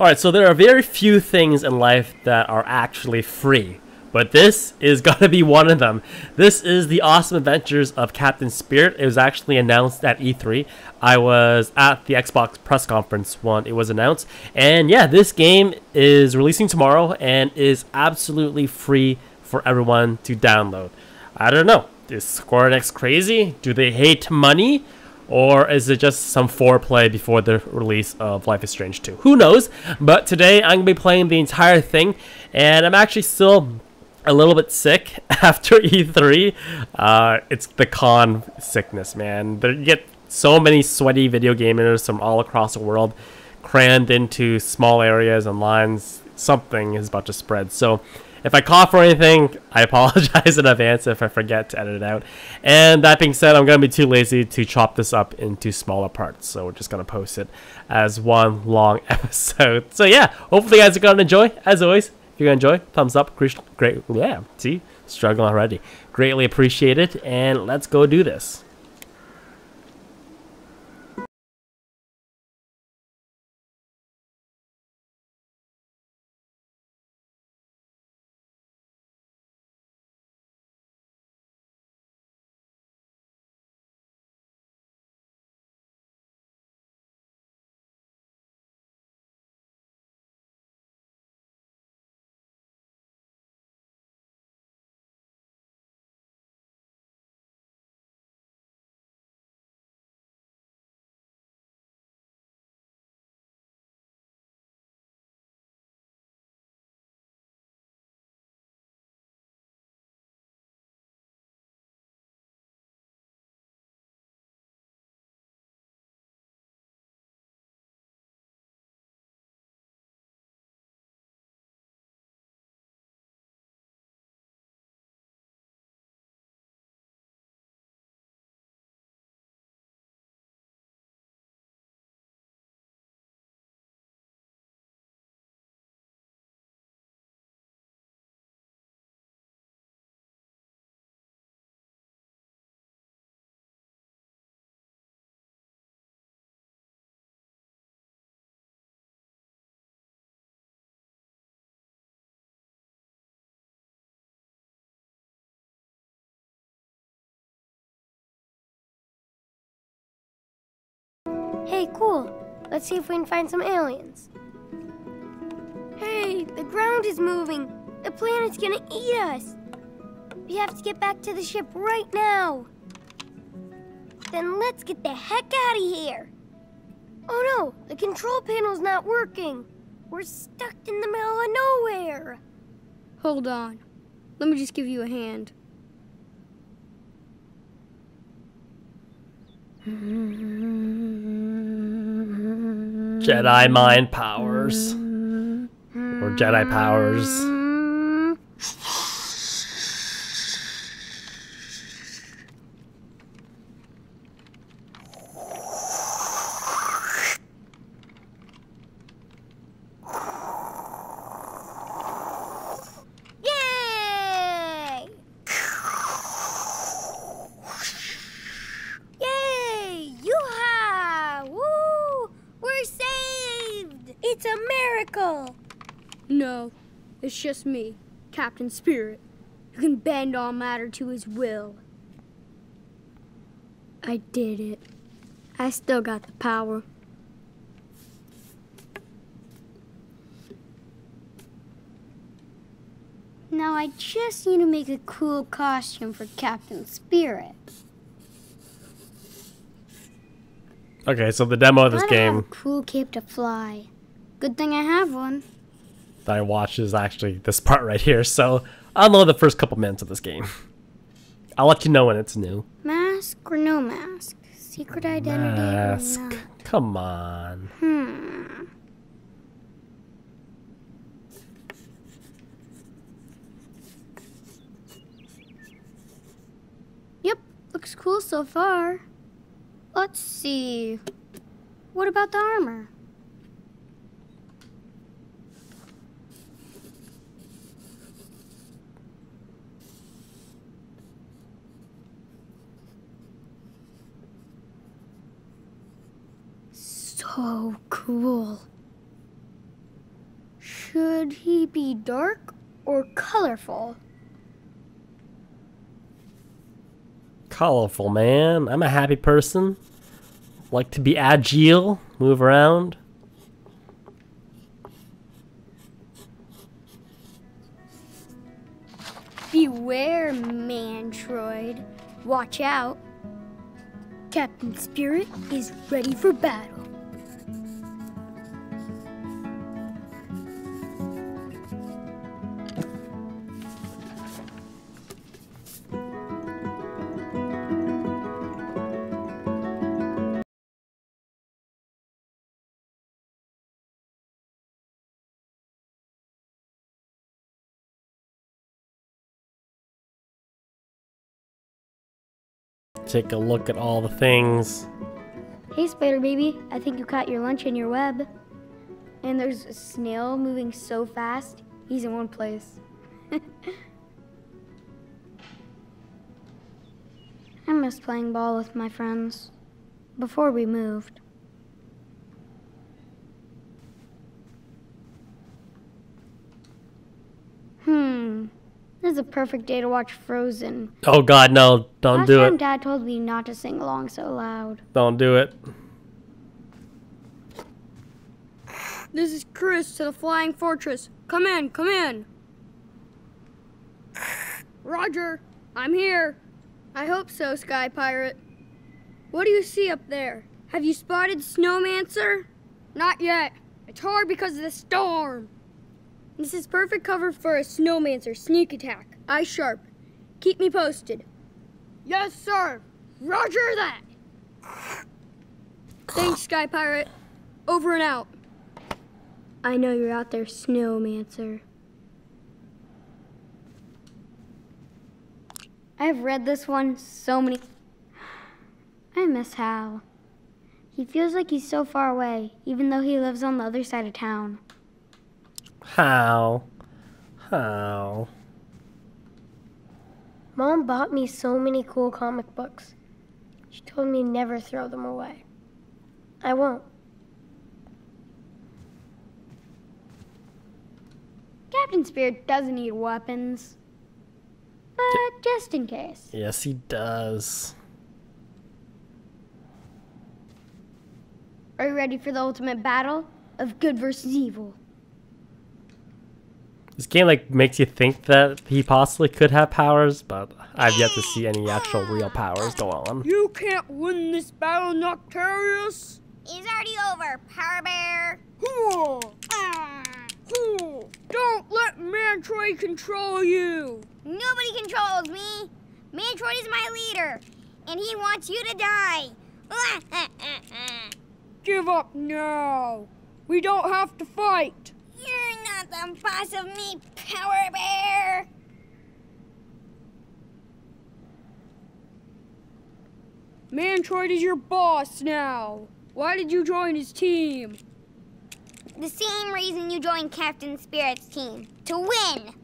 Alright, so there are very few things in life that are actually free. But this is gonna be one of them. This is the awesome adventures of Captain Spirit. It was actually announced at E3. I was at the Xbox press conference when it was announced. And yeah, this game is releasing tomorrow and is absolutely free for everyone to download. I don't know. Is Square Enix crazy? Do they hate money? Or is it just some foreplay before the release of Life is Strange 2? Who knows? But today I'm going to be playing the entire thing, and I'm actually still a little bit sick after E3. Uh, it's the con sickness, man. There, you get so many sweaty video gamers from all across the world crammed into small areas and lines. Something is about to spread. So if I cough or anything, I apologize in advance if I forget to edit it out. And that being said, I'm going to be too lazy to chop this up into smaller parts. So we're just going to post it as one long episode. So yeah, hopefully you guys are going to enjoy. As always, if you're going to enjoy, thumbs up. Great, great. Yeah, see? Struggling already. Greatly appreciate it. And let's go do this. Cool. Let's see if we can find some aliens. Hey, the ground is moving. The planet's gonna eat us. We have to get back to the ship right now. Then let's get the heck out of here. Oh no, the control panel's not working. We're stuck in the middle of nowhere. Hold on. Let me just give you a hand. Jedi mind powers. Or Jedi powers. Yay! Yay! Yoo-ha! Woo! We're saved! It's a miracle! No, it's me, Captain Spirit, who can bend all matter to his will. I did it. I still got the power. Now I just need to make a cool costume for Captain Spirit. Okay, so the demo of this Gotta have a game cool cape to fly. Good thing I have one. That I watched is actually this part right here. So I'll know the first couple minutes of this game. I'll let you know when it's new. Mask or no mask? Secret identity Mask. or not? Come on. Hmm. Yep, looks cool so far. Let's see. What about the armor? So cool. Should he be dark or colorful? Colorful, man. I'm a happy person. Like to be agile, move around. Beware, Mantroid. Watch out. Captain Spirit is ready for battle. Take a look at all the things. Hey, Spider Baby, I think you caught your lunch in your web. And there's a snail moving so fast, he's in one place. I miss playing ball with my friends before we moved. Hmm. This is a perfect day to watch Frozen. Oh god, no. Don't Last do time it. Dad told me not to sing along so loud. Don't do it. This is Chris to the Flying Fortress. Come in, come in. Roger, I'm here. I hope so, Sky Pirate. What do you see up there? Have you spotted Snowmancer? Not yet. It's hard because of the storm. This is perfect cover for a Snowmancer sneak attack. Eye sharp. Keep me posted. Yes, sir. Roger that. Thanks, Sky Pirate. Over and out. I know you're out there, Snowmancer. I've read this one so many. I miss Hal. He feels like he's so far away, even though he lives on the other side of town. How? How? Mom bought me so many cool comic books. She told me never throw them away. I won't. Captain Spirit doesn't need weapons. But just in case. Yes, he does. Are you ready for the ultimate battle of good versus evil? This game like makes you think that he possibly could have powers, but I've yet to see any actual real powers go on. You can't win this battle, Noctarius! It's already over, Power Bear. Don't let Mantroid control you! Nobody controls me. Mantroid is my leader, and he wants you to die. Give up now! We don't have to fight! You're not the boss of me, Power Bear. Mantroid is your boss now! Why did you join his team? The same reason you joined Captain Spirit's team to win.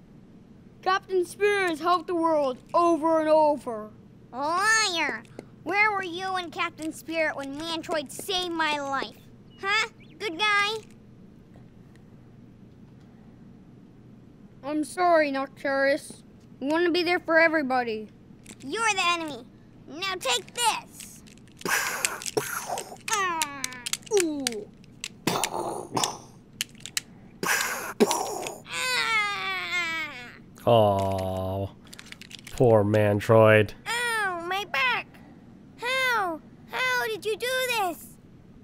Captain Spirit has helped the world over and over. Liar! Where were you and Captain Spirit when Mantroid saved my life? Huh? Good guy? I'm sorry, Noctarius. We want to be there for everybody. You're the enemy. Now take this. Ooh. Oh, poor Mantroid. Ow, my back. How? How did you do this?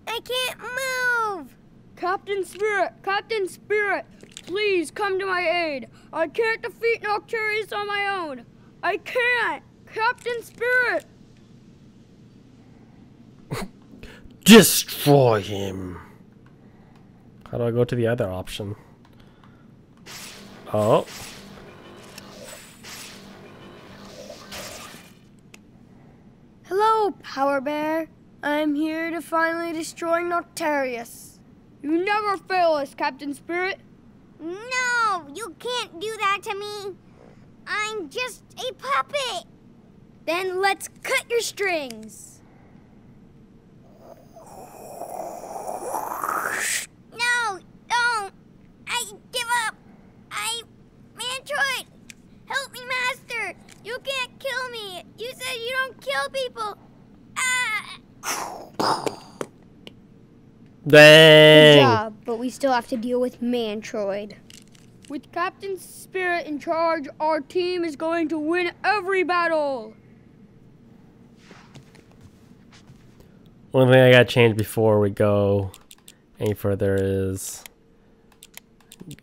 I can't move. Captain Spirit, Captain Spirit, please come to my aid. I can't defeat Noctarius on my own. I can't. Captain Spirit. Destroy him. How do I go to the other option? Oh. Hello, Power Bear. I'm here to finally destroy Noctarius. You never fail us, Captain Spirit. No, you can't do that to me. I'm just a puppet. Then let's cut your strings. No, don't. I give up. I, Mantroid, help me, Master. You can't kill me. You said you don't kill people. Ah. Good job but we still have to deal with Mantroid. With Captain Spirit in charge, our team is going to win every battle. One thing I gotta change before we go any further is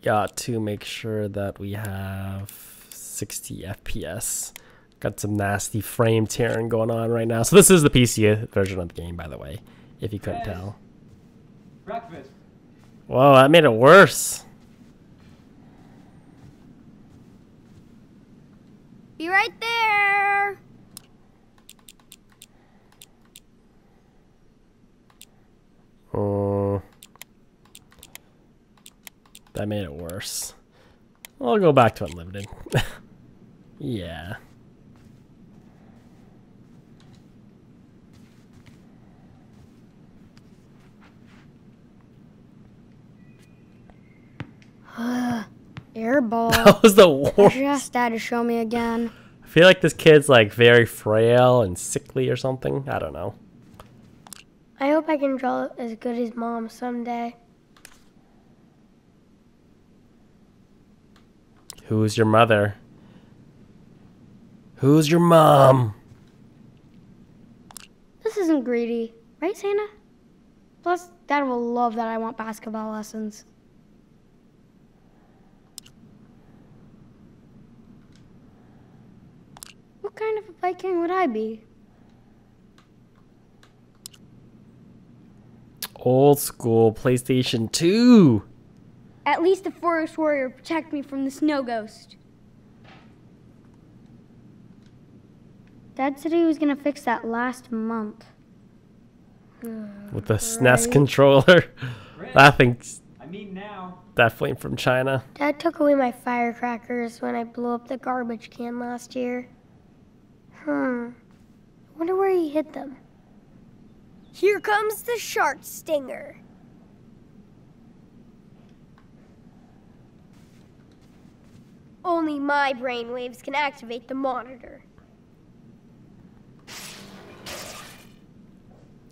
got to make sure that we have 60 FPS. Got some nasty frame tearing going on right now. So this is the PC version of the game, by the way, if you couldn't Yes. tell. Breakfast. Whoa, that made it worse. Be right there. Oh. That made it worse. I'll go back to unlimited. yeah. Airball. That was the worst. Just Dad to show me again. I feel like this kid's like very frail and sickly or something. I don't know. I hope I can draw as good as mom someday. Who's your mother? Who's your mom? This isn't greedy, right, Santa? Plus, Dad will love that I want basketball lessons. What kind of a Viking would I be? Old school PlayStation 2. At least the forest warrior protect me from the snow ghost. Dad said he was gonna fix that last month. with the SNES controller. that thing's I mean now. definitely from China. Dad took away my firecrackers when I blew up the garbage can last year. Hmm. I wonder where he hid them. Here comes the shark stinger. Only my brainwaves can activate the monitor.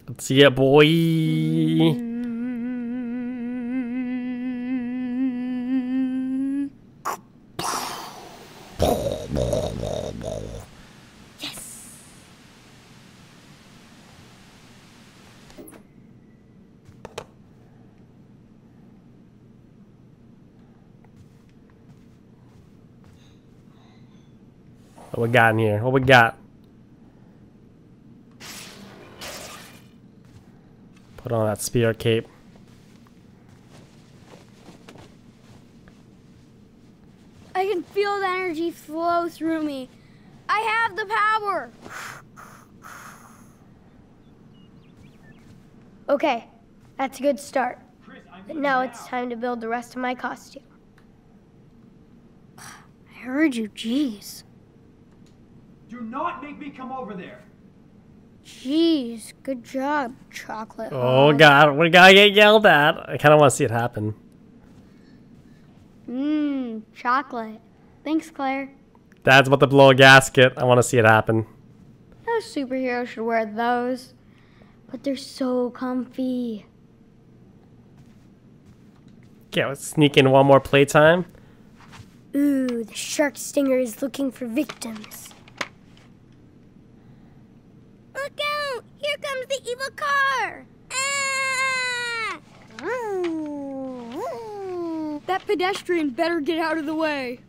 Let's see it, boy. What we got in here? What we got? Put on that spear cape. I can feel the energy flow through me. I have the power. Okay, that's a good start. But now it's time to build the rest of my costume. I heard you, jeez. Do not make me come over there. Jeez, good job, chocolate. Oh Hog. god, we gotta get yelled at. I kind of want to see it happen. Mmm, chocolate. Thanks, Claire. Dad's about to blow a gasket. I want to see it happen. No superhero should wear those. But they're so comfy. Okay, let's sneak in one more playtime. Ooh, the shark stinger is looking for victims. Look out! Here comes the evil car! Ah! That pedestrian better get out of the way.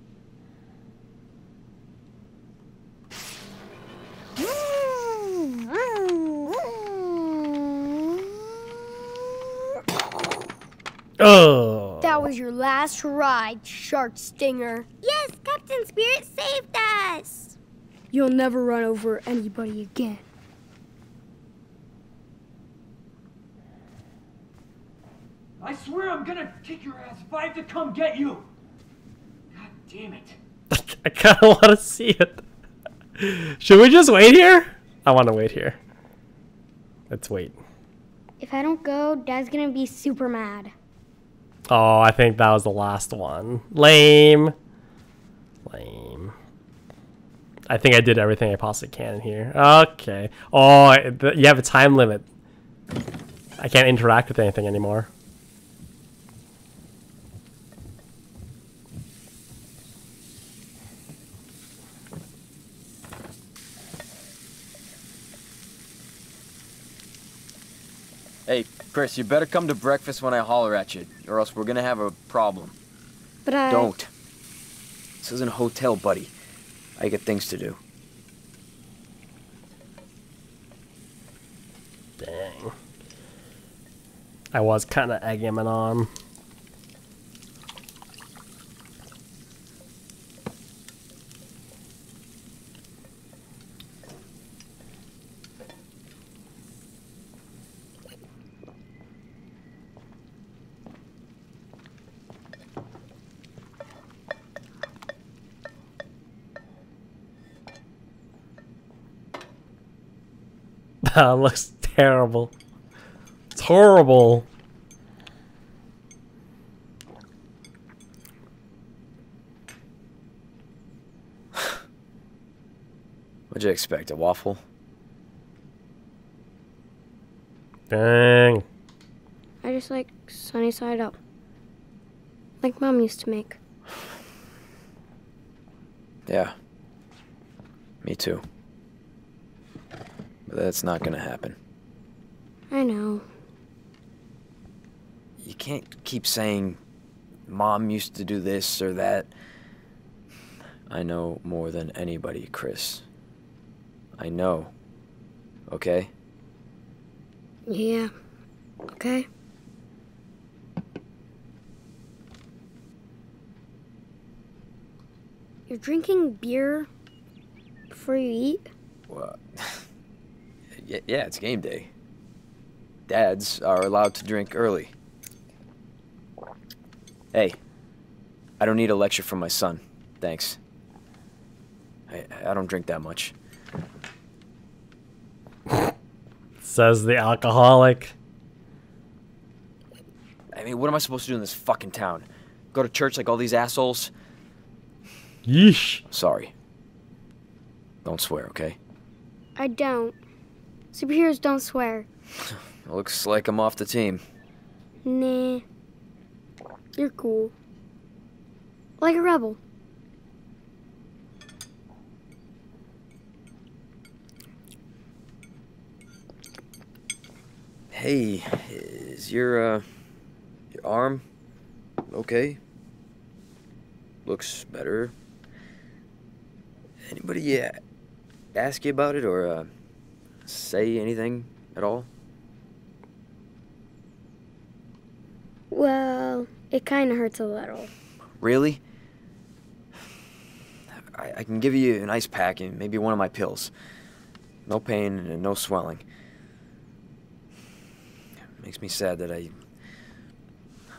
Oh, That was your last ride, shark stinger. Yes, Captain Spirit saved us. You'll never run over anybody again. I swear I'm gonna kick your ass if I have to come get you. God damn it. I kind of want to see it. Should we just wait here? I want to wait here. Let's wait. If I don't go, Dad's gonna be super mad. Oh, I think that was the last one. Lame. Lame. I think I did everything I possibly can in here. Okay. Oh, you have a time limit. I can't interact with anything anymore. Hey, Chris, you better come to breakfast when I holler at you, or else we're gonna have a problem. But I... Don't. This isn't a hotel, buddy. I got things to do. Dang. I was kind of egging him on. That looks terrible. It's horrible. What'd you expect, a waffle? Dang. I just like sunny side up. Like Mom used to make. Yeah. Me too. That's not gonna happen. I know. You can't keep saying, Mom used to do this or that. I know more than anybody, Chris. I know. Okay? Yeah. Okay. You're drinking beer before you eat? Well, yeah, yeah, it's game day. Dads are allowed to drink early. Hey, I don't need a lecture from my son. Thanks. I, I don't drink that much. Says the alcoholic. I mean, what am I supposed to do in this fucking town? Go to church like all these assholes? Yeesh. Sorry. Don't swear, okay? I don't. Superheroes don't swear. Looks like I'm off the team. Nah. You're cool. Like a rebel. Hey, is your, uh, your arm okay? Looks better. Anybody yeah, ask you about it or, uh, say anything at all? Well, it kind of hurts a little. Really? I, I can give you an ice pack and maybe one of my pills. No pain and no swelling. Makes me sad that I.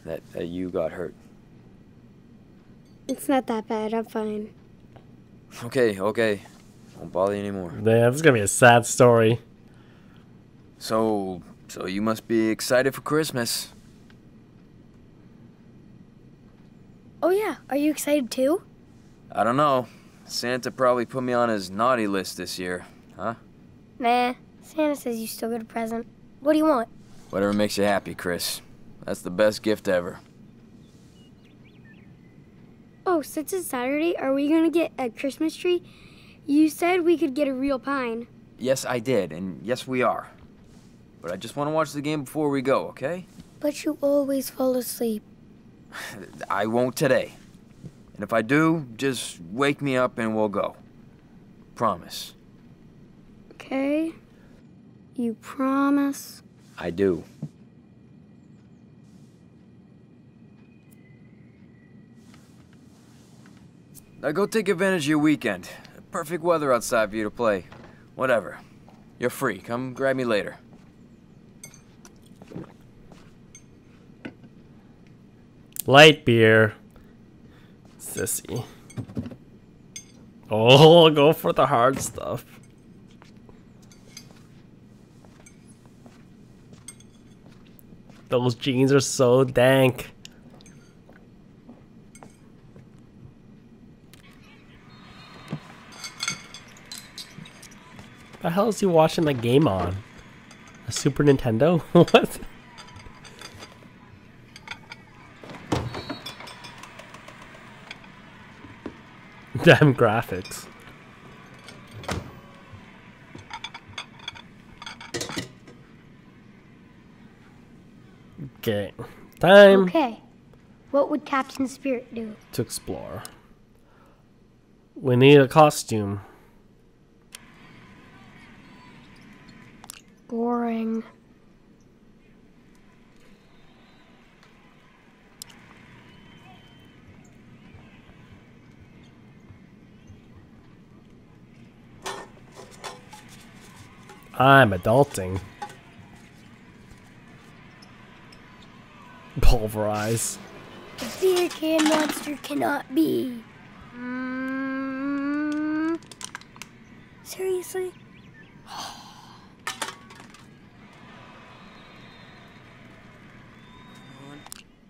that, that you got hurt. It's not that bad. I'm fine. Okay, okay. Won't bother you anymore. Damn, this is gonna be a sad story. So, so you must be excited for Christmas. Oh yeah, are you excited too? I don't know. Santa probably put me on his naughty list this year, huh? Nah, Santa says you still get a present. What do you want? Whatever makes you happy, Chris. That's the best gift ever. Oh, since it's Saturday, are we gonna get a Christmas tree? You said we could get a real pine. Yes, I did, and yes, we are. But I just want to watch the game before we go, okay? But you always fall asleep. I won't today. And if I do, just wake me up and we'll go. Promise. Okay. You promise? I do. Now go take advantage of your weekend. Perfect weather outside for you to play. Whatever. You're free. Come grab me later. Light beer. Sissy. Oh, go for the hard stuff. Those jeans are so dank. The hell is he watching the game on? A Super Nintendo? what? Damn graphics. Okay. Time Okay. What would Captain Spirit do? to explore. We need a costume. Boring. I'm adulting. Pulverize. The beer can monster cannot be. Mm, seriously?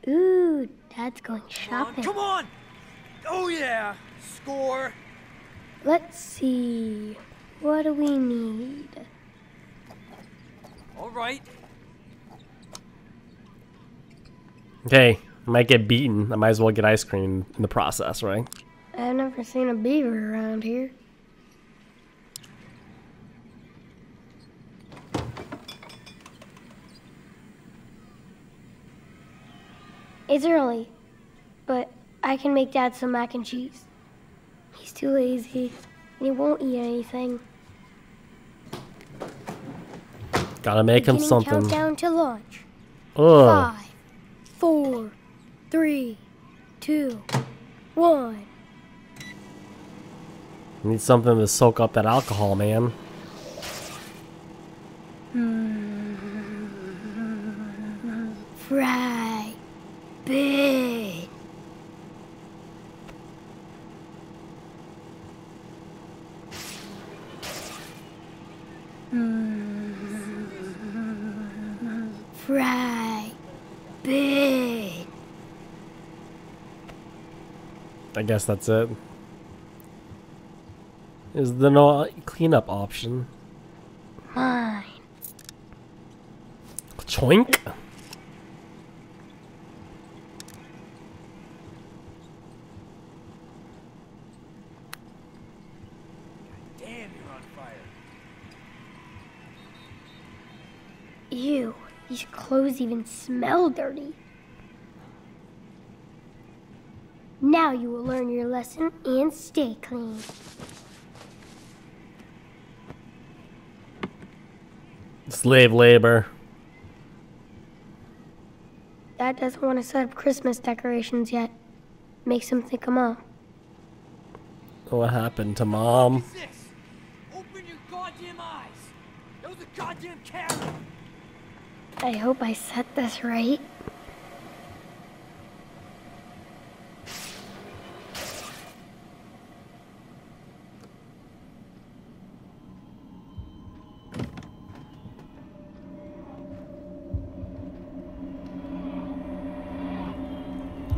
Ooh, Dad's going shopping. Come on! Oh yeah! Score! Let's see. What do we need? All right. Okay, might get beaten. I might as well get ice cream in the process, right? I've never seen a beaver around here. It's early, but I can make Dad some mac and cheese. He's too lazy, and he won't eat anything. Gotta make him Beginning something. Countdown to launch. Oh, Five, four, three, two, one. need something to soak up that alcohol, man. Hmm. Fry. Big. Fry. Big. I guess that's it. Is there no cleanup option? Mine. Choink? Damn, you're on fire. Ew. These clothes even smell dirty. Now you will learn your lesson and stay clean. Slave labor. Dad doesn't want to set up Christmas decorations yet. Makes him think of Mom. What happened to mom? Six! Open your goddamn eyes! That was a goddamn camera! I hope I set this right.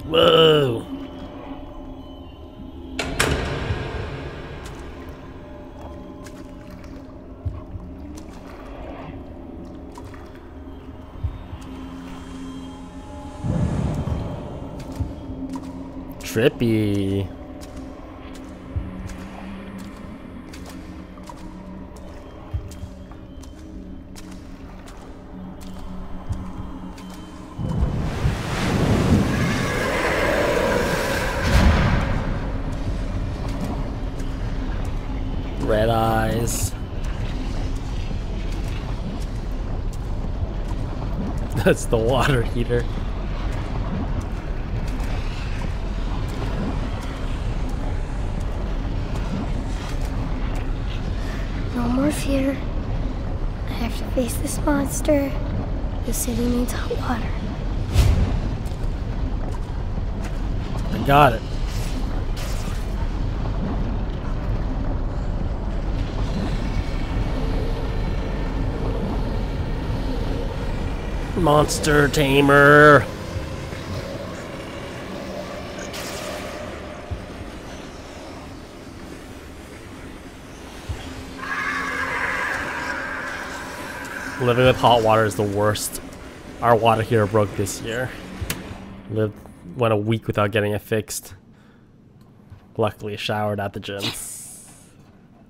Whoa. Trippy. Red eyes. That's the water heater. No more fear. I have to face this monster. The city needs hot water. I got it. Monster Tamer. Living with hot water is the worst. Our water heater broke this year. Lived went a week without getting it fixed. Luckily, showered at the gym.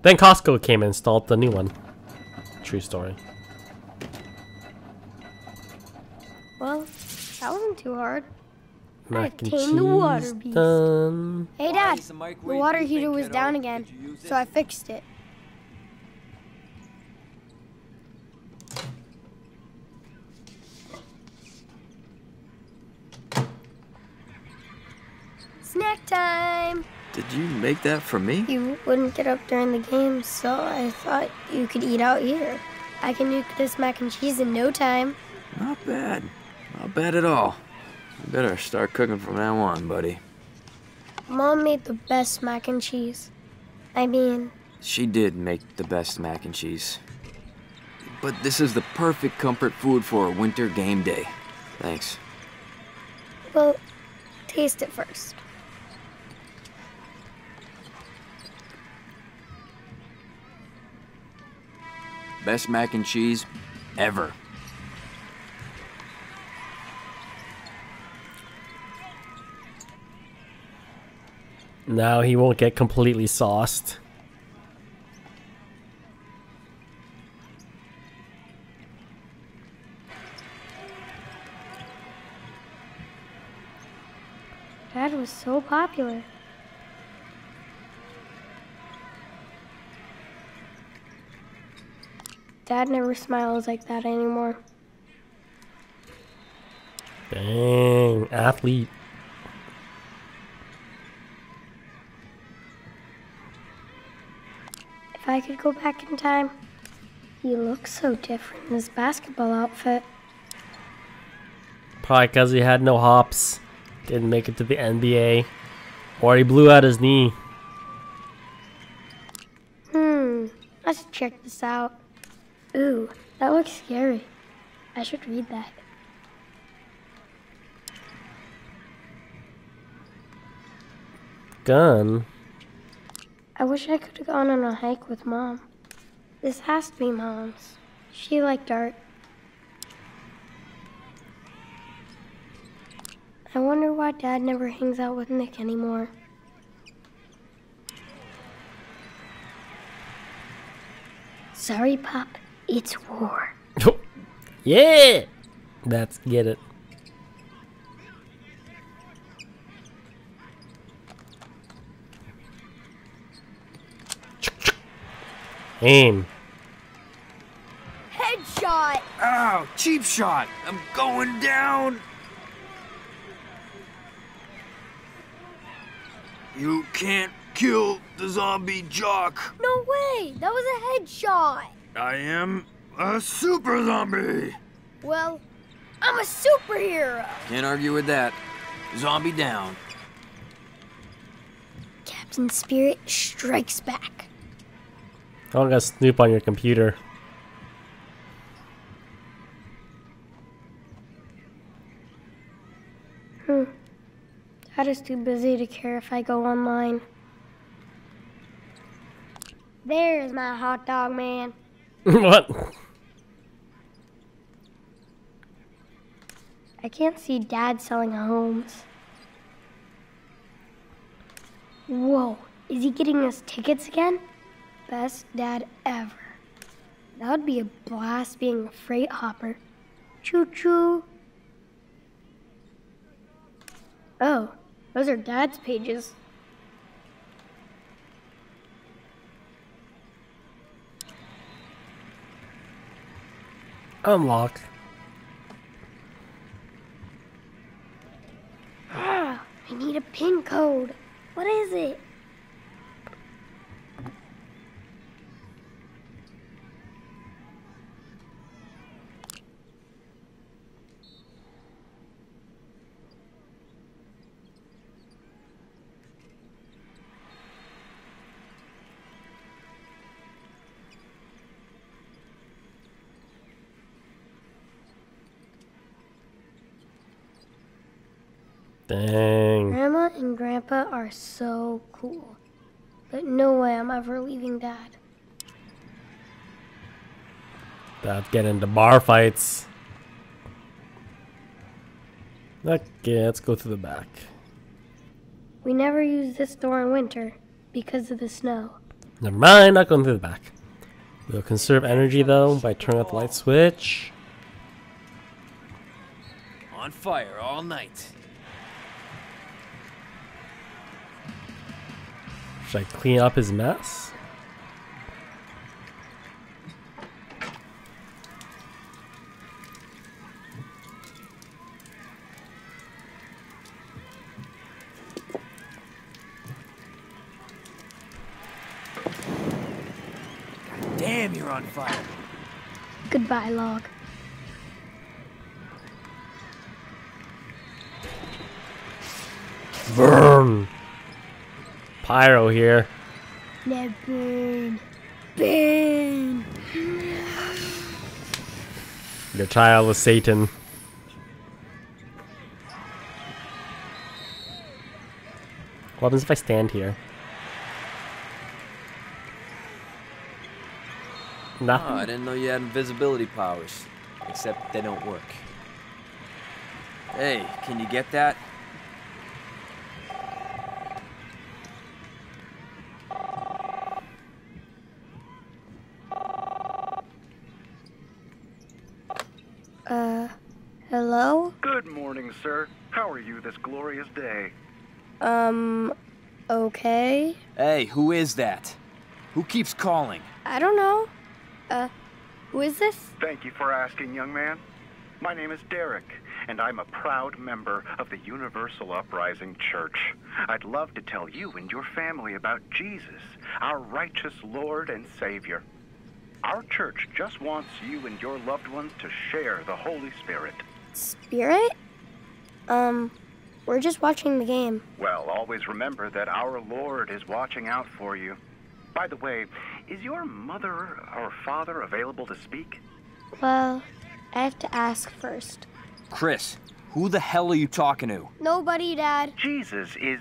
Then Costco came and installed the new one. True story. Well, that wasn't too hard. Mac and tamed the water beast. done. Hey, Dad. The water heater was down again, so I fixed it. Snack time! Did you make that for me? You wouldn't get up during the game, so I thought you could eat out here. I can nuke this mac and cheese in no time. Not bad. Not bad at all. You better start cooking from now on, buddy. Mom made the best mac and cheese. I mean, She did make the best mac and cheese. But this is the perfect comfort food for a winter game day. Thanks. well, taste it first. Best mac and cheese ever. Now he won't get completely sauced. Dad was so popular. Dad never smiles like that anymore. Dang, athlete. If I could go back in time, he looks so different in his basketball outfit. Probably because he had no hops. Didn't make it to the NBA. Or he blew out his knee. Hmm, I should check this out. Ooh, that looks scary. I should read that. Gun. I wish I could have gone on a hike with Mom. This has to be Mom's. She liked art. I wonder why Dad never hangs out with Nick anymore. Sorry, Pop. It's war. yeah! Let's get it. Aim. Headshot! Ow! Cheap shot! I'm going down! You can't kill the zombie jock. No way! That was a headshot! I am a super zombie. Well, I'm a superhero! Can't argue with that. Zombie down. Captain Spirit strikes back. I'm gonna snoop on your computer. Hmm. Dad is too busy to care if I go online. There's my hot dog man. what? I can't see Dad selling homes. Whoa, is he getting us tickets again? Best dad ever. That would be a blast being a freight hopper. Choo choo. Oh, those are Dad's pages. Unlock. Ah, I need a pin code. What is it? Dang. Grandma and Grandpa are so cool. But no way I'm ever leaving Dad. That get into bar fights. Okay, let's go to the back. We never use this door in winter because of the snow. Never mind, not going through the back. We'll conserve energy though by turning off the light switch. On fire all night. Should I clean up his mess? Damn, you're on fire. Goodbye, log. Burn! Pyro here. Now burn. Burn. Your child is Satan. What happens if I stand here? Ah, Nothing. Oh, I didn't know you had invisibility powers. Except they don't work. Hey, can you get that? Uh, hello? Good morning, sir. How are you this glorious day? Um, okay. Hey, who is that? Who keeps calling? I don't know. Uh, who is this? Thank you for asking, young man. My name is Derek, and I'm a proud member of the Universal Uprising Church. I'd love to tell you and your family about Jesus, our righteous Lord and Savior. Our church just wants you and your loved ones to share the Holy Spirit. Spirit? Um, we're just watching the game. Well, always remember that our Lord is watching out for you. By the way, is your mother or father available to speak? Well, I have to ask first. Chris, who the hell are you talking to? Nobody, Dad. Jesus is.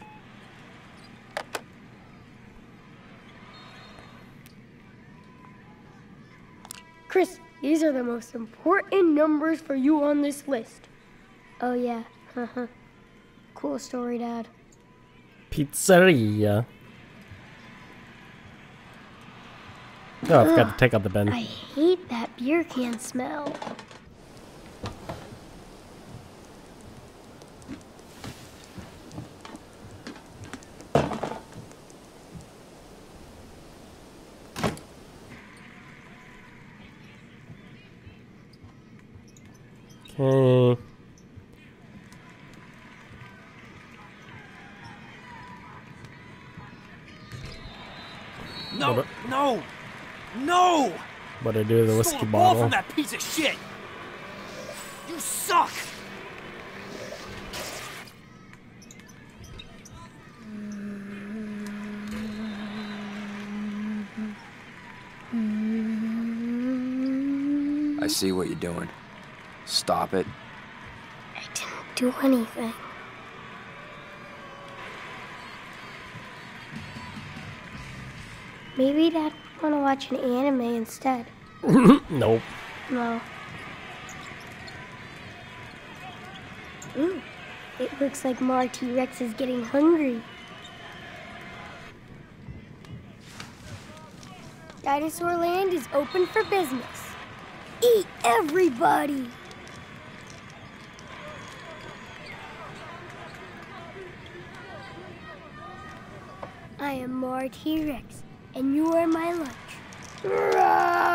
Chris, these are the most important numbers for you on this list. Oh, yeah. Haha. Cool story, Dad. Pizzeria. Oh, I forgot to take out the bin. I hate that beer can smell. Okay. No, What no, no! What do I do to the whiskey the ball bottle? from that piece of shit! You suck! I see what you're doing. Stop it. I didn't do anything. Maybe Dad would want to watch an anime instead. Nope. No. Ooh, it looks like Marty Rex is getting hungry. Dinosaur Land is open for business. Eat everybody! I am Marty Rex, and you are my lunch.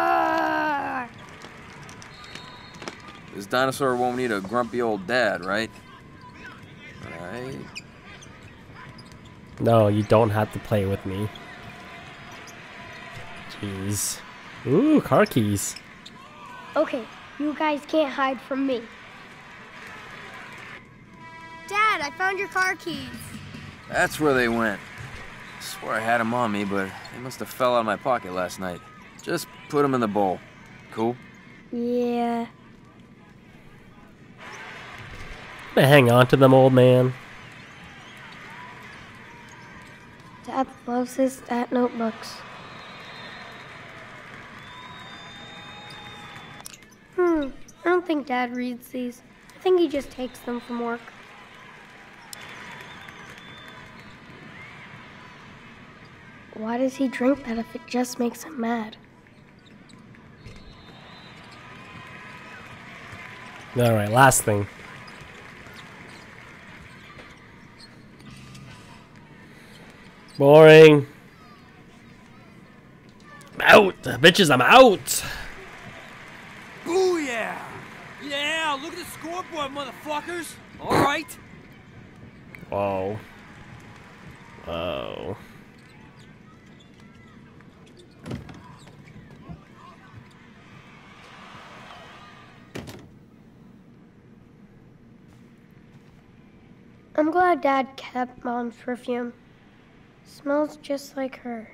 This dinosaur won't need a grumpy old dad, right? Right? No, you don't have to play with me. Jeez. Ooh, car keys. Okay, you guys can't hide from me. Dad, I found your car keys. That's where they went. I swore I had them on me, but they must have fell out of my pocket last night. Just put them in the bowl. Cool? Yeah. Gonna hang on to them, old man. Dad loves his stat notebooks. Hmm, I don't think Dad reads these. I think he just takes them from work. Why does he drink that if it just makes him mad? All right, last thing. Boring. I'm out, bitches. I'm out. Booyah! Yeah, look at the scoreboard, motherfuckers! Alright. Whoa. Whoa. I'm glad Dad kept Mom's perfume. Smells just like her.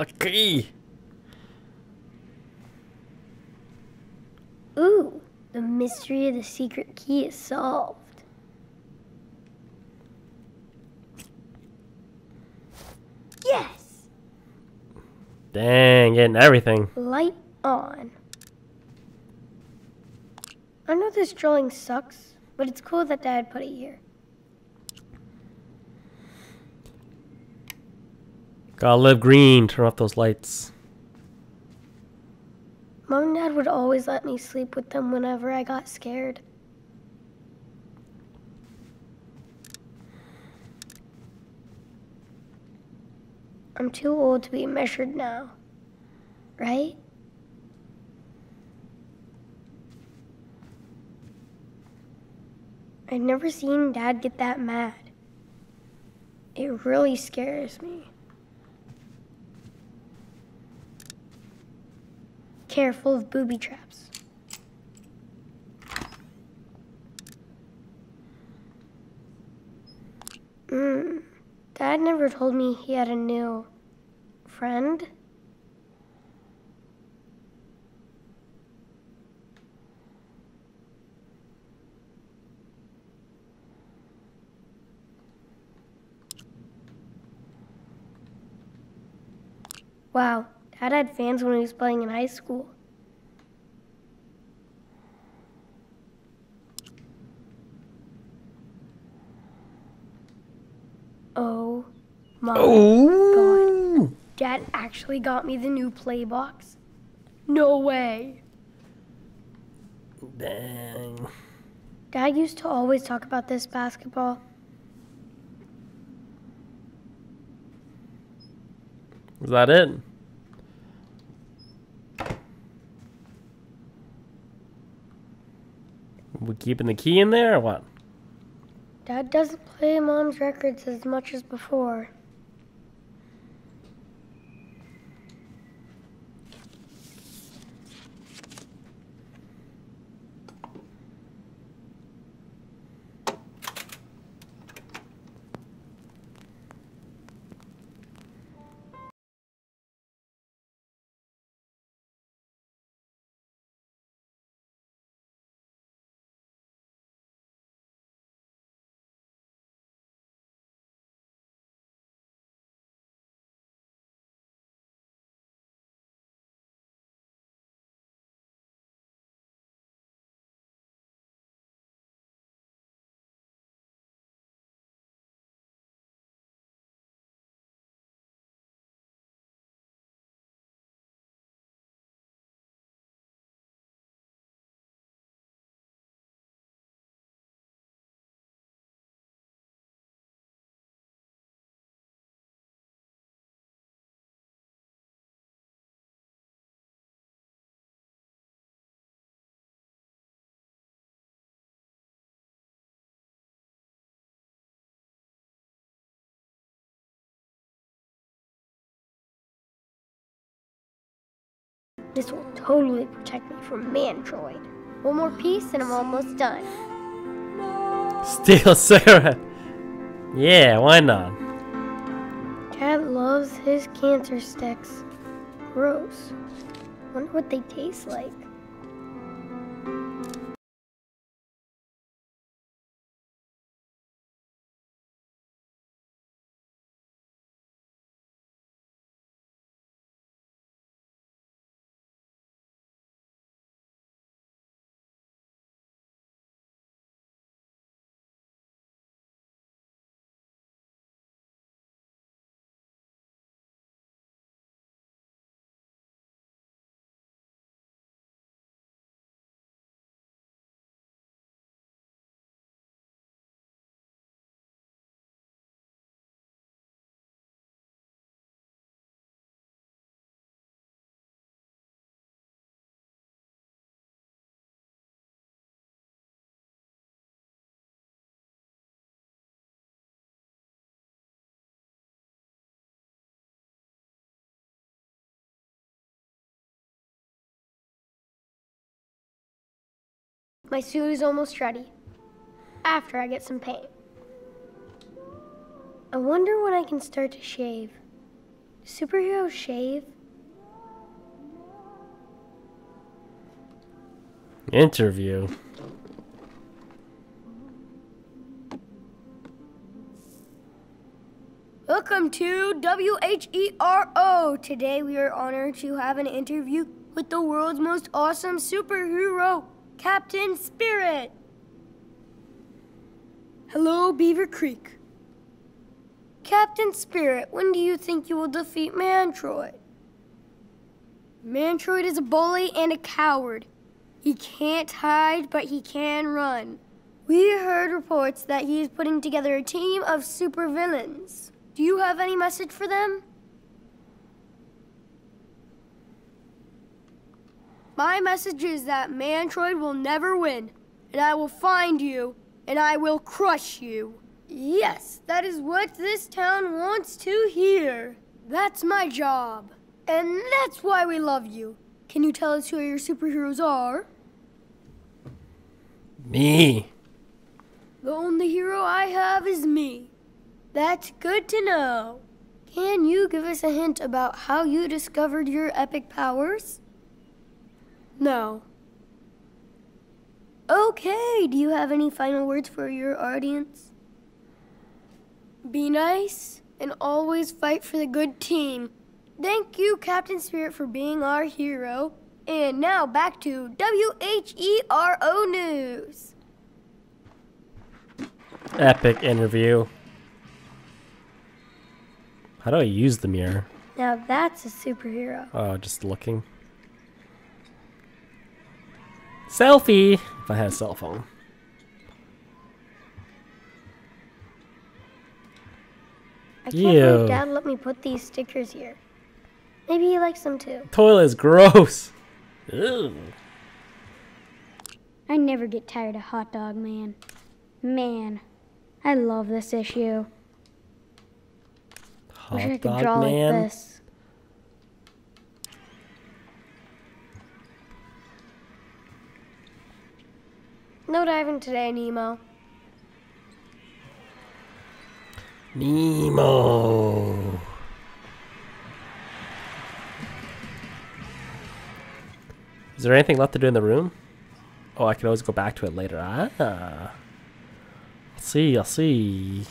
A key. Ooh, the mystery of the secret key is solved. Yes! Dang, getting everything. Light on. I know this drawing sucks, but it's cool that Dad put it here. Gotta live green. Turn off those lights. Mom and Dad would always let me sleep with them whenever I got scared. I'm too old to be measured now, right? I've never seen Dad get that mad. It really scares me. Careful of booby traps. Mm. Dad never told me he had a new friend. Wow, Dad had fans when he was playing in high school. Oh my Oh. Dad actually got me the new play box. No way. Dang. Dad used to always talk about this basketball. Is that it? We keeping the key in there or what? Dad doesn't play Mom's records as much as before. This will totally protect me from Mantroid. One more piece and I'm almost done. Steal Sarah! Yeah, why not? Dad loves his cancer sticks. Gross. Wonder what they taste like. My suit is almost ready. After I get some paint. I wonder when I can start to shave. Do superheroes shave? Interview. Welcome to WHERO. Today we are honored to have an interview with the world's most awesome superhero, Captain Spirit. Hello, Beaver Creek. Captain Spirit, when do you think you will defeat Mantroid? Mantroid is a bully and a coward. He can't hide, but he can run. We heard reports that he is putting together a team of supervillains. Do you have any message for them? My message is that Mantroid will never win, and I will find you, and I will crush you. Yes, that is what this town wants to hear. That's my job. And that's why we love you. Can you tell us who your superheroes are? Me. The only hero I have is me. That's good to know. Can you give us a hint about how you discovered your epic powers? No. Okay, do you have any final words for your audience? Be nice and always fight for the good team. Thank you, Captain Spirit, for being our hero. And now back to WHERO News. Epic interview. How do I use the mirror? Now that's a superhero. Oh, just looking. Selfie! If I had a cell phone. I can't Ew. believe Dad let me put these stickers here. Maybe he likes them too. Toilet is gross. Ew. I never get tired of Hot Dog Man. Man, I love this issue. Wish I Hot could dog draw man. like this. No diving today, Nemo. Nemo. Is there anything left to do in the room? Oh, I can always go back to it later. Ah. I'll see, I'll see.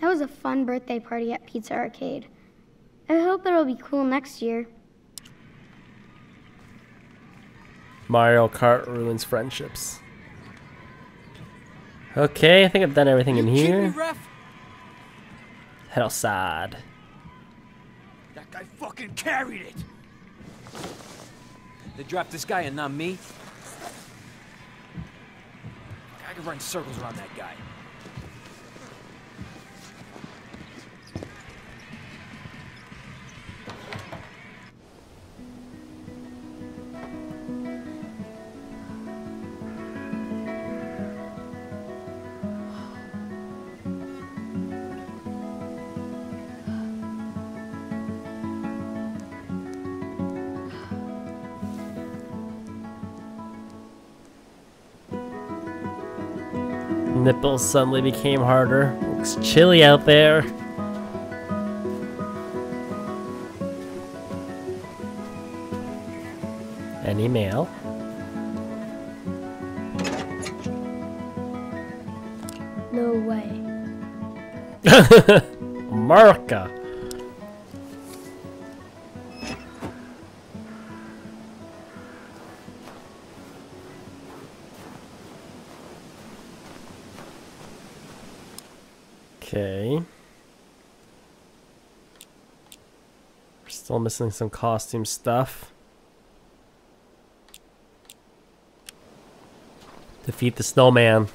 That was a fun birthday party at Pizza Arcade. I hope it'll be cool next year. Mario Kart ruins friendships. Okay, I think I've done everything in You me, here. ref? Head outside. That guy fucking carried it. They dropped this guy and not me. I could run circles around that guy. Suddenly became harder. Looks chilly out there. Any mail? No way. America. Still missing some costume stuff. Defeat the snowman.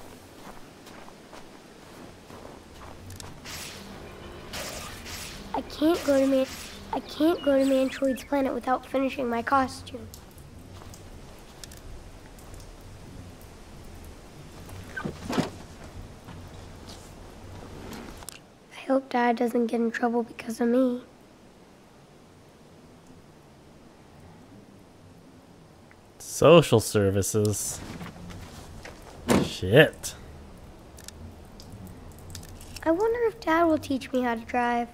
I can't go to Man I can't go to Mantroid's planet without finishing my costume. I hope Dad doesn't get in trouble because of me. Social services. Shit. I wonder if Dad will teach me how to drive.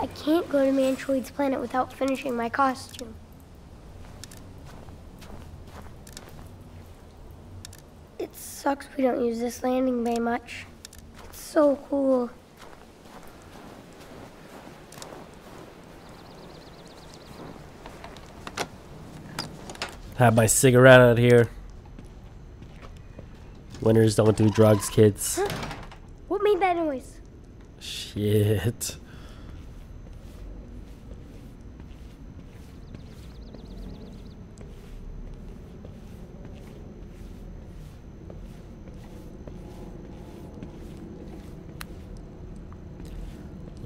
I can't go to Mantroid's planet without finishing my costume. It sucks we don't use this landing bay much. It's so cool. Have my cigarette out here. Winners don't do drugs, kids. What made that noise? Shit.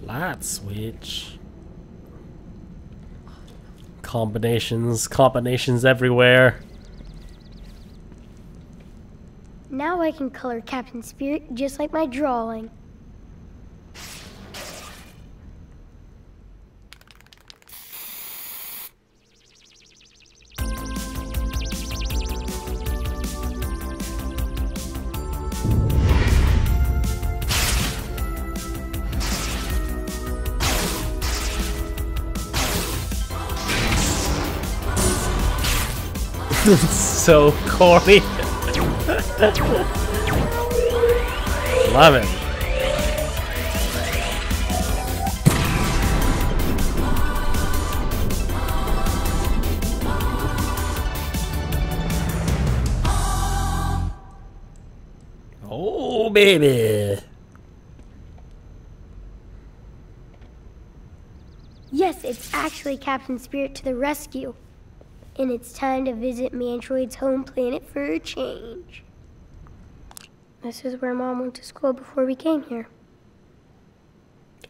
Light switch. Combinations, combinations everywhere. Now I can color Captain Spirit just like my drawing. so corny. Love it. Oh, baby. Yes, it's actually Captain Spirit to the rescue. And it's time to visit Mantroid's home planet for a change. This is where Mom went to school before we came here.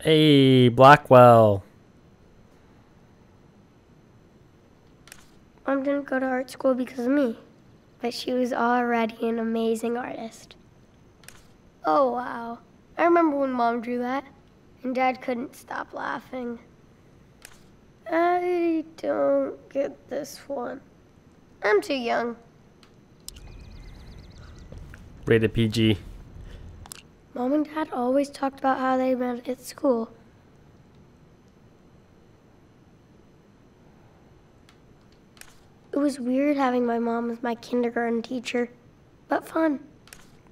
Hey, Blackwell. Mom didn't go to art school because of me, but she was already an amazing artist. Oh, wow. I remember when Mom drew that, and Dad couldn't stop laughing. I don't get this one. I'm too young. Rated PG. Mom and Dad always talked about how they met at school. It was weird having my mom as my kindergarten teacher, but fun.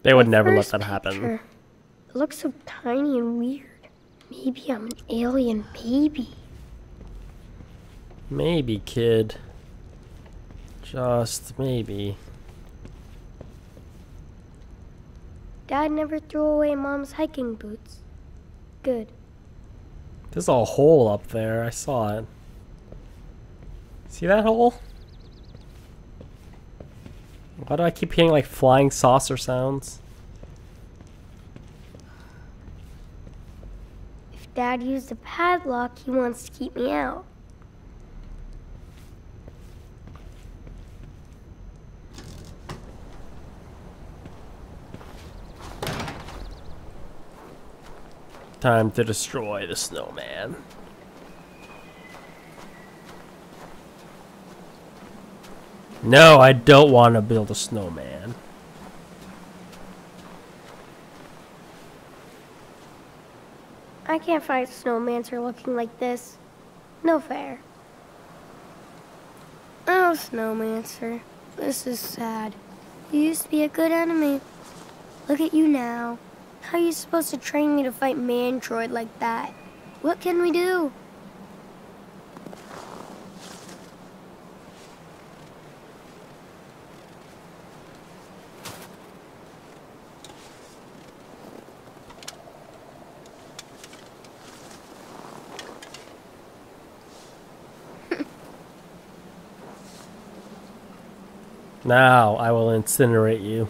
They would My never let first that happen. picture. It looks so tiny and weird. Maybe I'm an alien baby. Maybe, kid. Just maybe. Dad never threw away mom's hiking boots. Good. There's a hole up there. I saw it. See that hole? Why do I keep hearing like flying saucer sounds? If Dad used a padlock, he wants to keep me out. Time to destroy the snowman. No, I don't want to build a snowman. I can't fight snowmancer looking like this. No fair. Oh, snowmancer. This is sad. You used to be a good enemy. Look at you now. How are you supposed to train me to fight Mantroid like that? What can we do? Now I will incinerate you.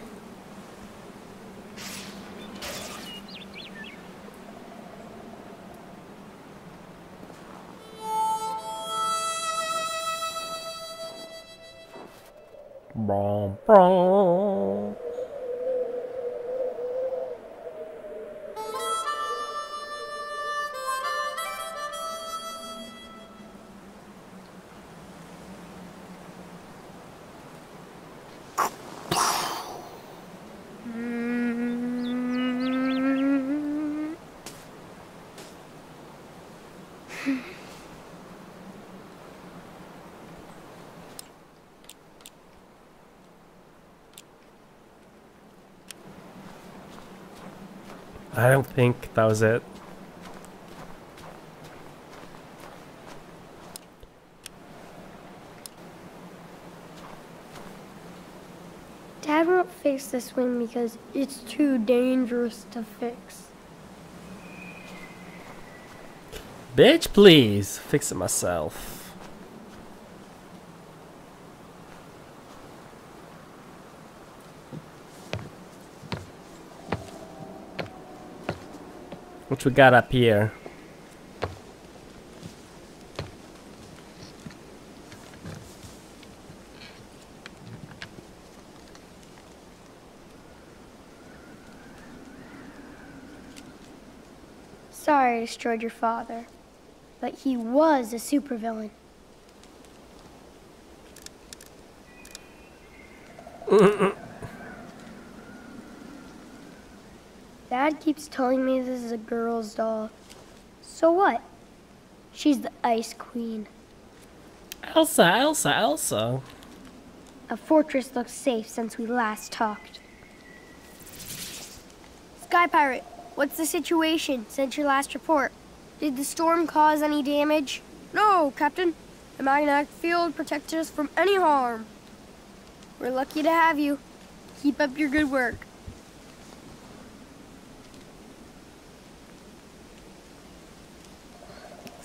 I don't think that was it. Dad won't fix this swing because it's too dangerous to fix. Bitch, please. Fix it myself. What we got up here? Sorry I destroyed your father, but he was a supervillain. Dad keeps telling me this is a girl's doll. So what? She's the Ice Queen. Elsa, Elsa, Elsa. A fortress looks safe since we last talked. Sky Pirate, what's the situation since your last report? Did the storm cause any damage? No, Captain. The magnetic field protected us from any harm. We're lucky to have you. Keep up your good work.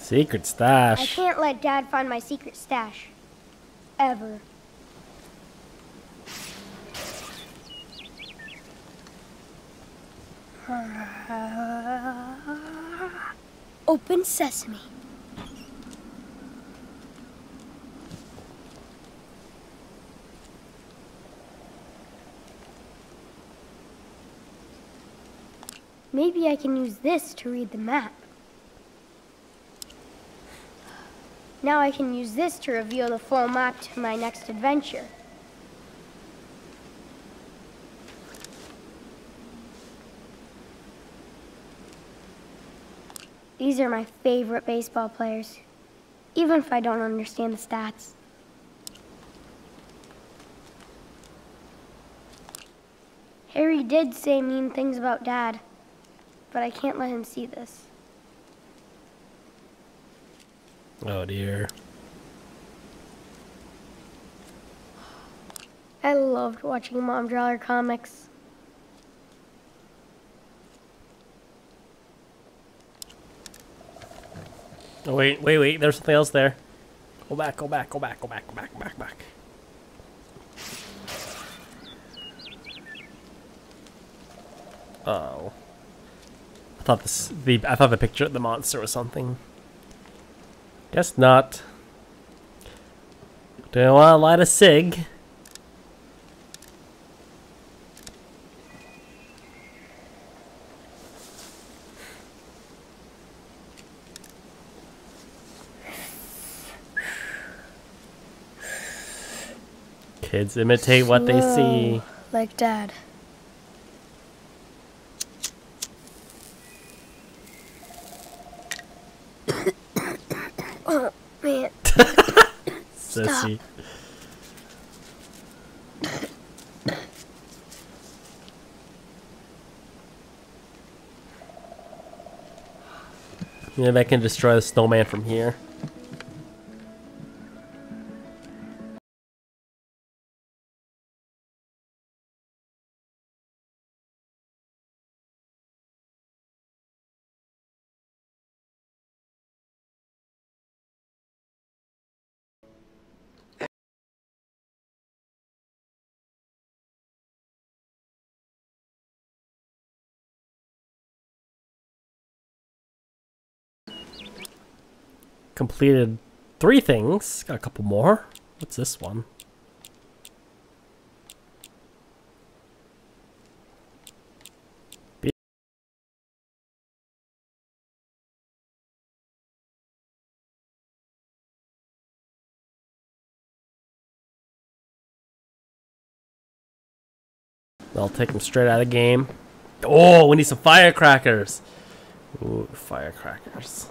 Secret stash. I can't let Dad find my secret stash. Ever. Open sesame. Maybe I can use this to read the map. Now I can use this to reveal the full map to my next adventure. These are my favorite baseball players, even if I don't understand the stats. Harry did say mean things about Dad, but I can't let him see this. Oh dear. I loved watching Mom draw her comics. Oh, wait, wait, wait. There's something else there. Go back, go back, go back, go back, go back, go back, back. Oh. I thought this the I thought the picture of the monster was something. Guess not. Do you want to light a cig? Kids imitate what they see. Like Dad. oh, man. Sissy. Maybe I can destroy the snowman from here. Completed three things. Got a couple more. What's this one? I'll take them straight out of the game. Oh, we need some firecrackers. Ooh, firecrackers.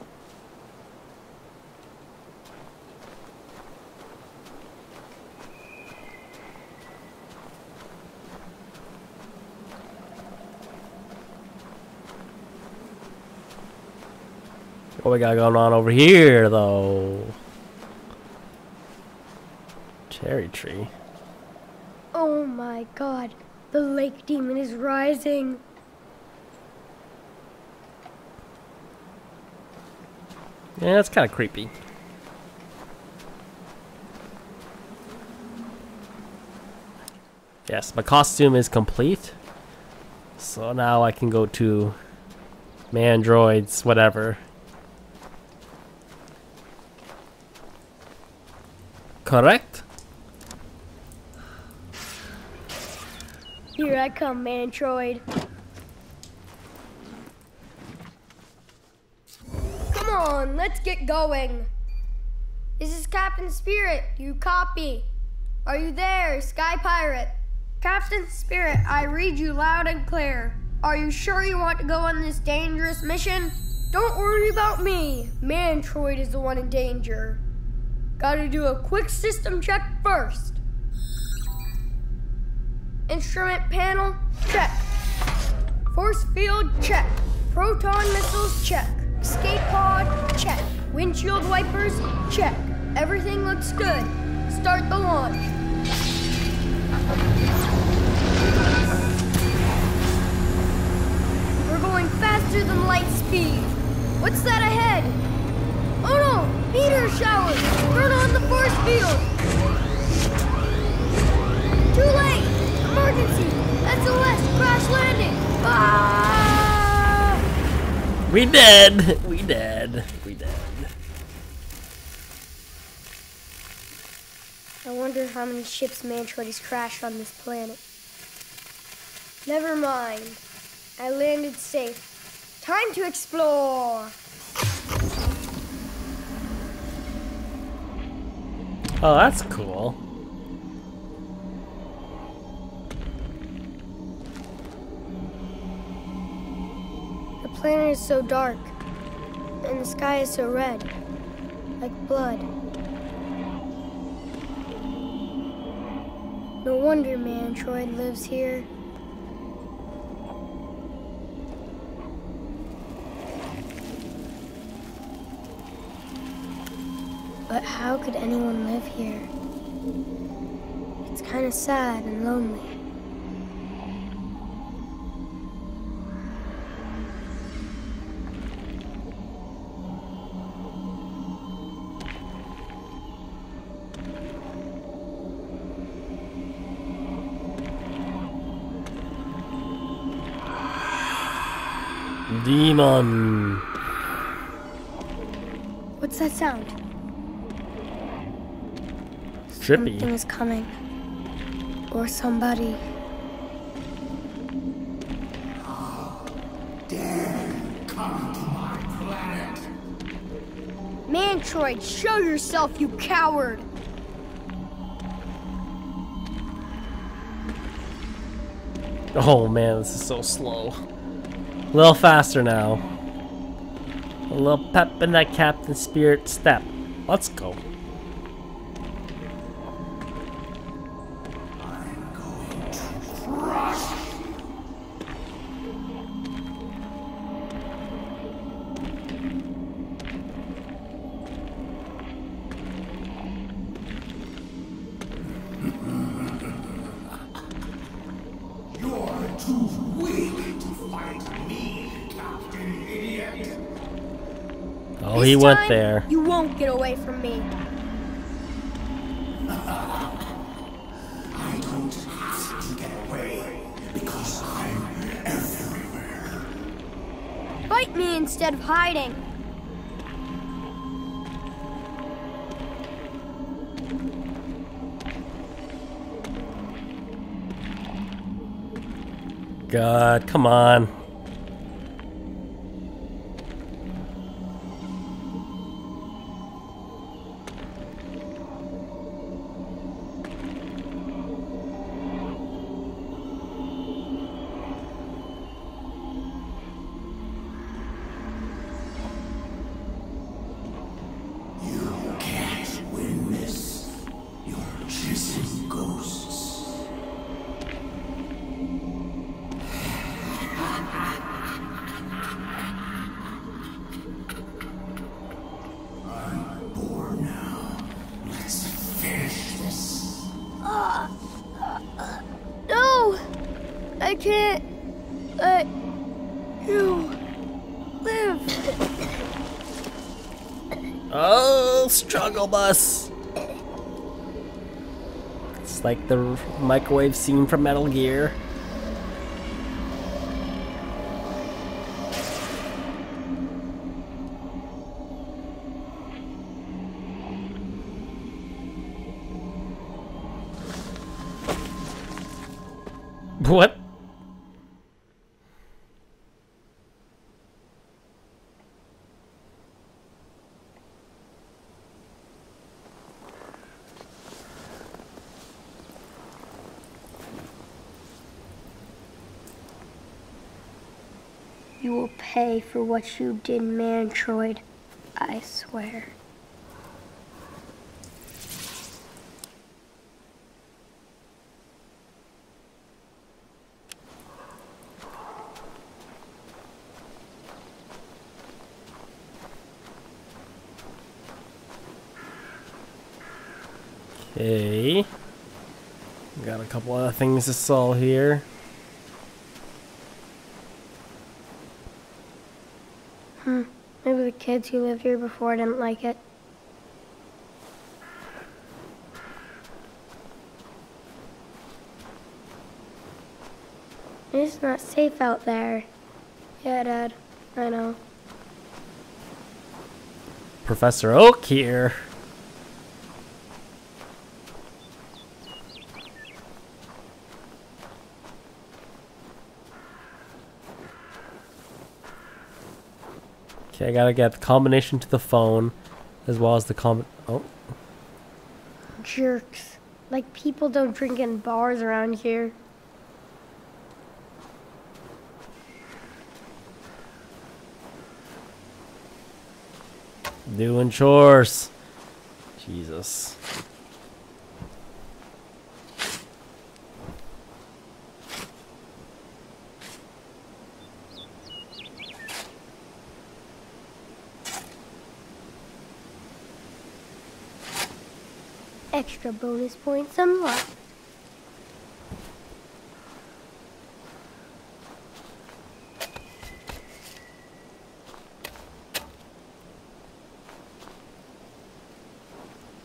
What we got going on over here, though? Cherry tree. Oh my god, the lake demon is rising. Yeah, that's kind of creepy. Yes, my costume is complete. So now I can go to Mantroid's, whatever. Correct? Here I come, Mantroid. Come on, let's get going. This is Captain Spirit. You copy. Are you there, Sky Pirate? Captain Spirit, I read you loud and clear. Are you sure you want to go on this dangerous mission? Don't worry about me. Mantroid is the one in danger. Gotta do a quick system check first. Instrument panel, check. Force field, check. Proton missiles, check. Escape pod, check. Windshield wipers, check. Everything looks good. Start the launch. We're going faster than light speed. What's that ahead? Oh no! Meteor shower! Turn on the force field! Too late! Emergency! SOS! Crash landing! Ah! We dead. We dead. We dead. I wonder how many ships Mantroid has crashed on this planet. Never mind. I landed safe. Time to explore! Oh, that's cool. The planet is so dark, and the sky is so red, like blood. No wonder Man Mantroid lives here. How could anyone live here? It's kind of sad and lonely. Demon. What's that sound? Trippy. Something is coming. Or somebody. Damn, come to my planet, Mantroid, show yourself, you coward! Oh man, this is so slow. A little faster now. A little pep in that Captain Spirit step. Let's go. He went time, there. You won't get away from me. I don't have to get away because I'm everywhere. Fight me instead of hiding. God, come on. Like the microwave scene from Metal Gear. What you did, Mantroid. I swear. Okay. Got a couple other things to solve here. Hmm. Maybe the kids who lived here before didn't like it. It's not safe out there. Yeah, Dad. I know. Professor Oak here. Okay, I gotta get the combination to the phone, as well as the com. Oh, Jerks. Like people don't drink in bars around here. doing chores. Jesus. Extra bonus points unlocked.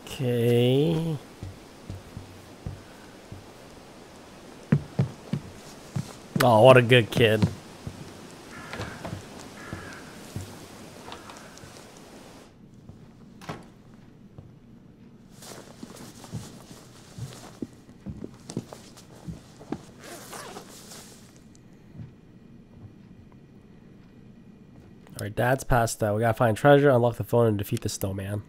Okay. Oh, what a good kid. Dad's passed that. We gotta find treasure, unlock the phone, and defeat the snowman.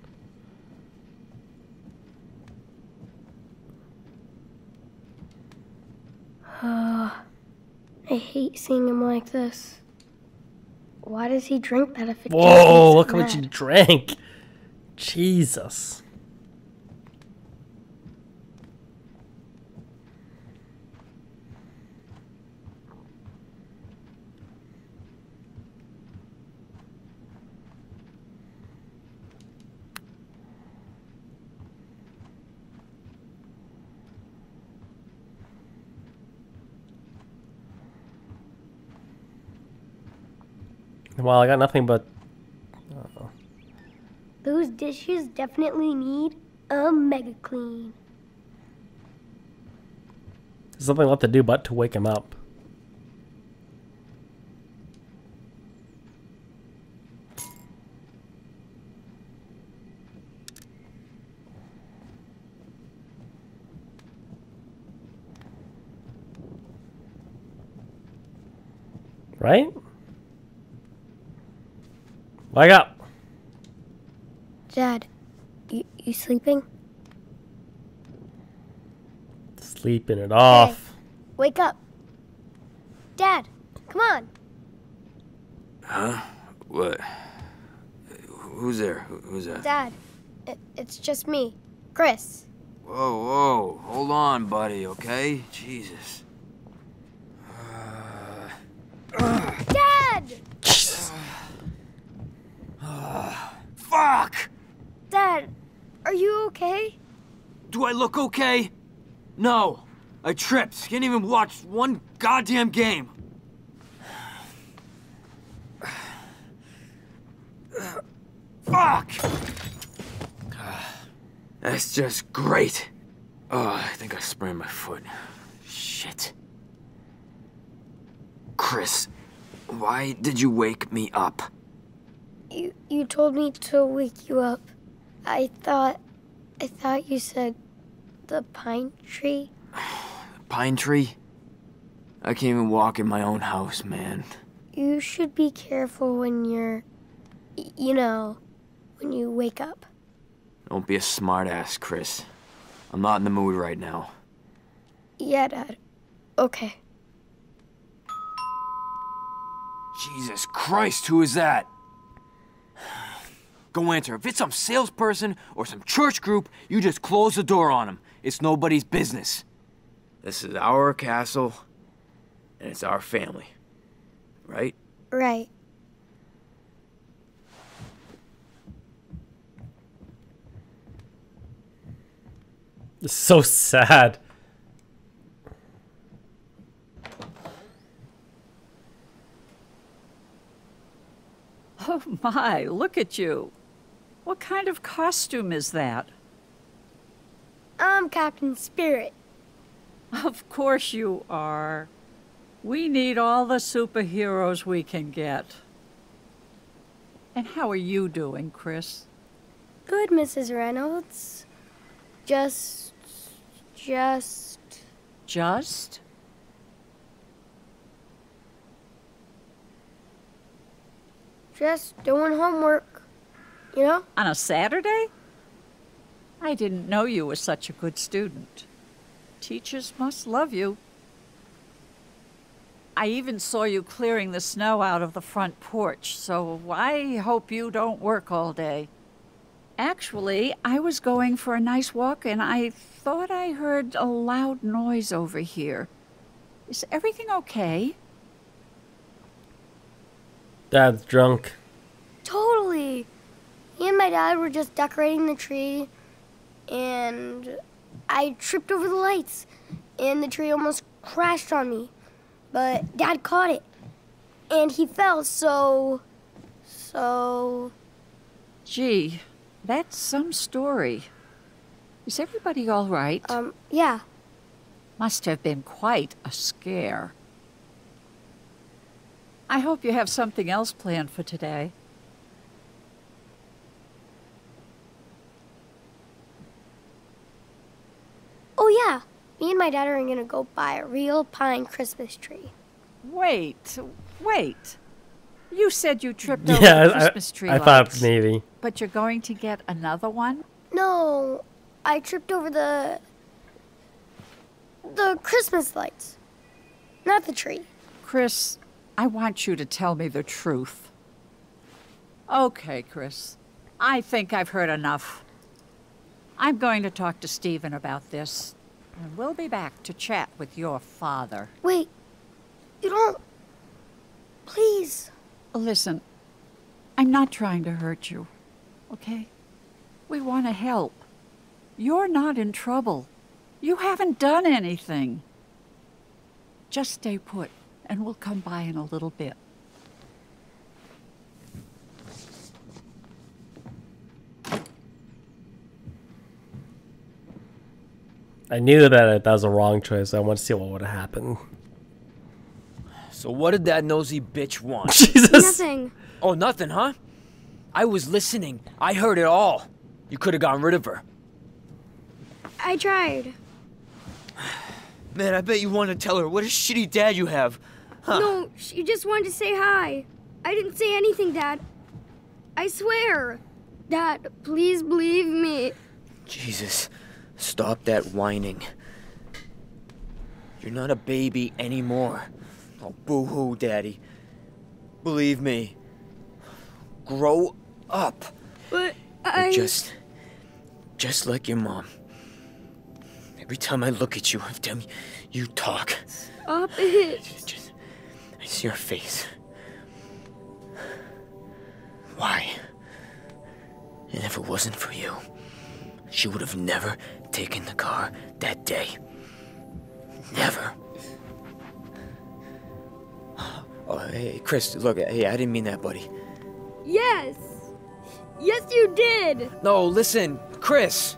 I hate seeing him like this. Why does he drink that if it Whoa, look how much you mad? drank. Jesus. Well, I got nothing but Those dishes definitely need a mega clean. There's nothing left to do but to wake him up. Right? Wake up! Dad, you, you sleeping? Sleeping it off. Wake up. Dad, come on. Huh? What? Who's there? Who's that? Dad, it, it's just me, Chris. Whoa, whoa. Hold on, buddy, okay? Jesus. Fuck! Dad, are you okay? Do I look okay? No. I tripped. Can't even watch one goddamn game. Fuck! That's just great. Oh, I think I sprained my foot. Shit. Chris, why did you wake me up? You you told me to wake you up. I thought I thought you said the pine tree. Pine tree? I can't even walk in my own house, man. You should be careful when you're you know, when you wake up. Don't be a smartass, Chris. I'm not in the mood right now. Yeah, Dad. Okay. Jesus Christ, who is that? Go answer. If it's some salesperson or some church group, you just close the door on them. It's nobody's business. This is our castle, and it's our family. Right? Right. It's so sad. Oh my, look at you. What kind of costume is that? I'm Captain Spirit. Of course you are. We need all the superheroes we can get. And how are you doing, Chris? Good, Mrs. Reynolds. Just just Just? just doing homework. You know? On a Saturday? I didn't know you were such a good student. Teachers must love you. I even saw you clearing the snow out of the front porch, so I hope you don't work all day. Actually, I was going for a nice walk and I thought I heard a loud noise over here. Is everything okay? Dad's drunk. Totally. Me and my dad were just decorating the tree and I tripped over the lights and the tree almost crashed on me. But dad caught it. And he fell, so so Gee, that's some story. Is everybody all right? um yeah. Must have been quite a scare. I hope you have something else planned for today. Oh yeah. Me and my dad are gonna go buy a real pine Christmas tree. Wait, wait. You said you tripped over Yeah, the Christmas tree I thought maybe. but you're going to get another one? No, I tripped over the the Christmas lights. Not the tree. Chris, I want you to tell me the truth. Okay, Chris. I think I've heard enough. I'm going to talk to Stephen about this, and we'll be back to chat with your father. Wait. You don't Please. Listen, I'm not trying to hurt you, okay? We want to help. You're not in trouble. You haven't done anything. Just stay put, and we'll come by in a little bit. I knew that that was a wrong choice. I want to see what would have happened. So what did that nosy bitch want? Jesus. Nothing. oh, nothing, huh? I was listening. I heard it all. You could have gotten rid of her. I tried. Man, I bet you want to tell her what a shitty dad you have. Huh. No, she just wanted to say hi. I didn't say anything, Dad. I swear. Dad, please believe me. Jesus, stop that whining. You're not a baby anymore. Oh, boo hoo, Daddy. Believe me. Grow up. But You're I. just. just like your mom. Every time I look at you, every time you talk, Stop it. just. I see your face. Why? And if it wasn't for you, she would have never taken the car that day. Never. Oh, hey, Chris, look, hey, I didn't mean that, buddy. Yes! Yes, you did! No, listen, Chris!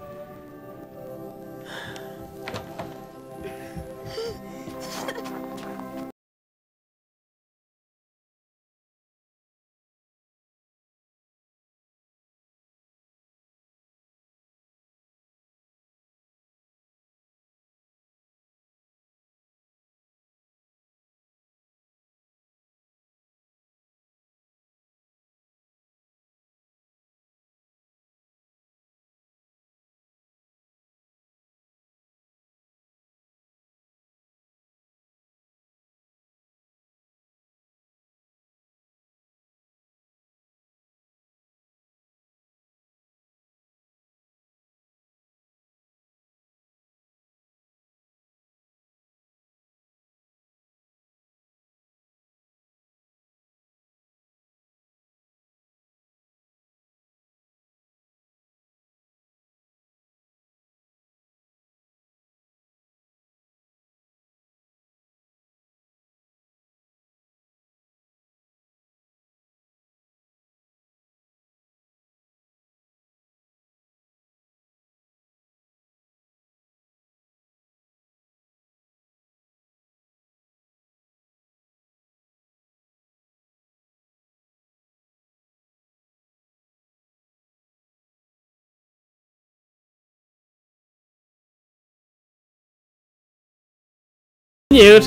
Continued.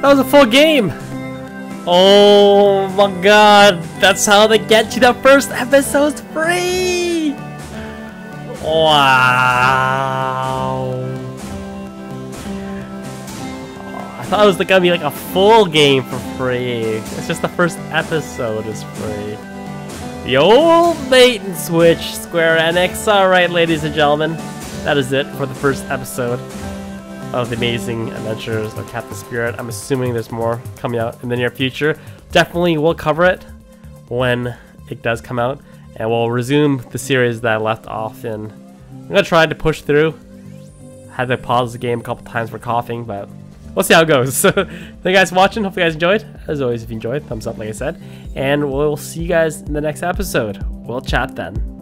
That was a full game. Oh my god, that's how they get you. That first episode's free. Wow. I thought it was gonna be like a full game for free. It's just the first episode is free. The old bait and switch, Square Enix. Alright, ladies and gentlemen, that is it for the first episode of the amazing adventures of Captain Spirit. I'm assuming there's more coming out in the near future. Definitely we'll cover it when it does come out, and we'll resume the series that I left off in. I'm gonna try to push through. Had to pause the game a couple times for coughing, but we'll see how it goes. So, thank you guys for watching. Hope you guys enjoyed. As always, if you enjoyed, thumbs up, like I said, and we'll see you guys in the next episode. We'll chat then.